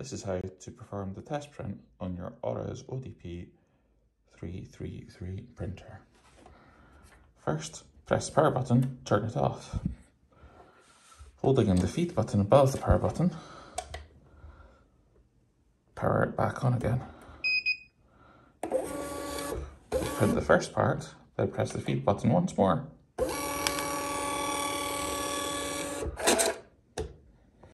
This is how to perform the test print on your Aures ODP 333 printer. First, press the power button, turn it off. Holding in the feed button above the power button, power it back on again. Print the first part, then press the feed button once more